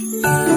嗯